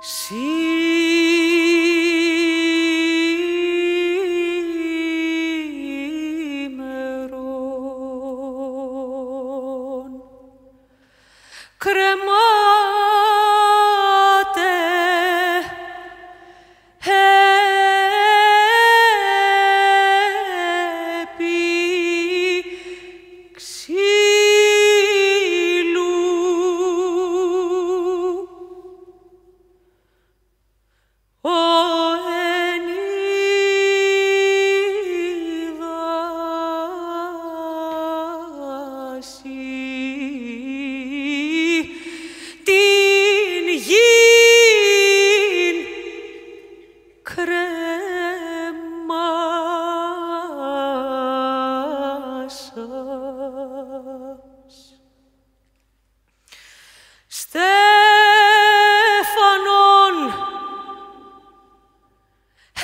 σήμερον κρεμά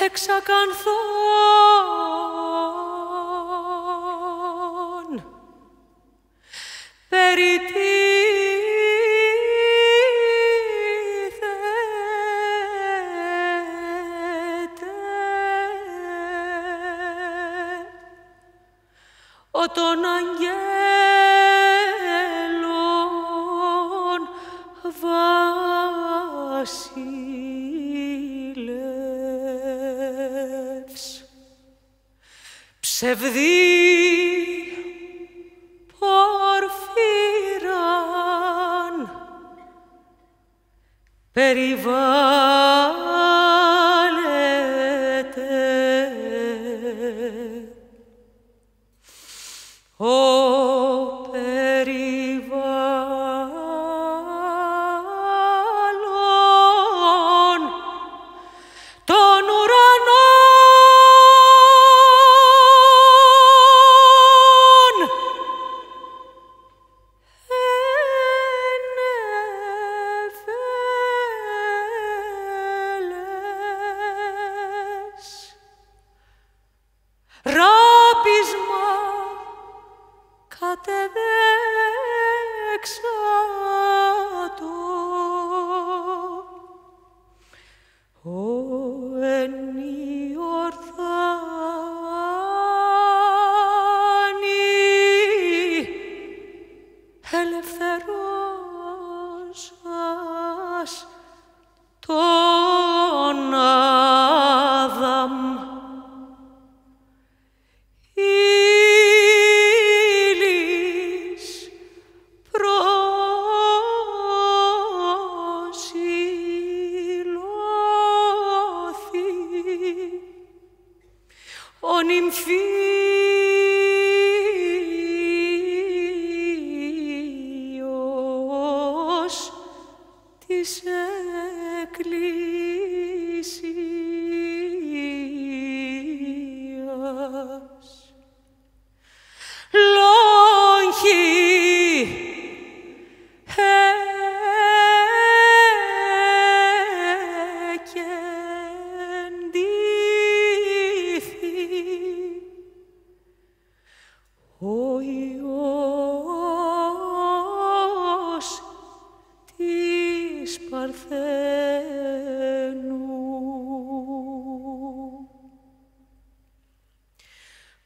εξακανθών. Περί ο των αγγέλων ψευδή πορφύραν περιβάλλον εξάτου ο νυμφίος της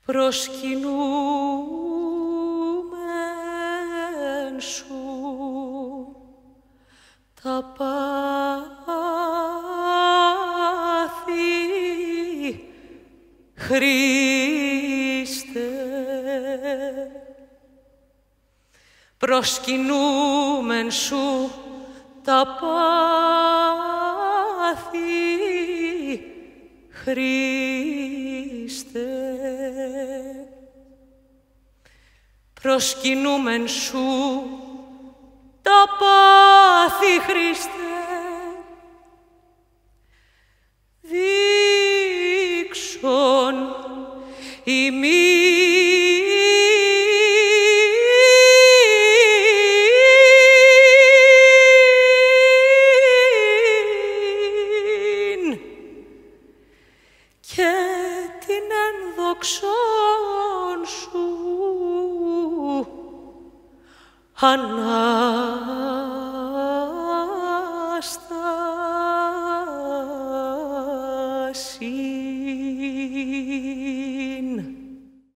προσκυνούμεν σου τα πάθη Χριστέ. Προσκυνούμεν σου τα πάθη Χριστέ προσκυνούμεν σου τα πάθη Χριστέ. Δείξον ημί Hannah.